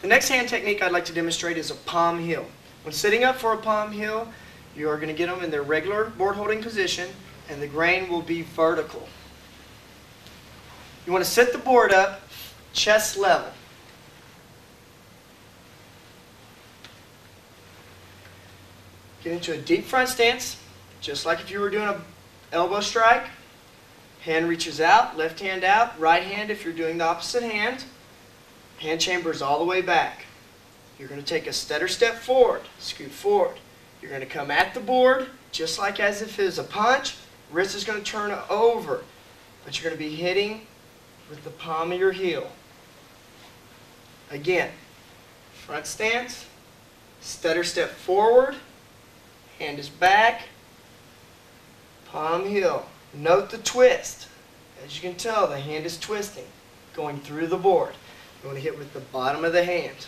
The next hand technique I'd like to demonstrate is a palm heel. When sitting up for a palm heel, you are going to get them in their regular board holding position and the grain will be vertical. You want to sit the board up chest level. Get into a deep front stance, just like if you were doing a elbow strike. Hand reaches out, left hand out, right hand if you're doing the opposite hand. Hand chambers all the way back. You're going to take a stutter step forward, scoot forward. You're going to come at the board just like as if it was a punch. Wrist is going to turn over, but you're going to be hitting with the palm of your heel. Again, front stance, stutter step forward, hand is back, palm heel. Note the twist. As you can tell, the hand is twisting, going through the board. You want to hit with the bottom of the hand.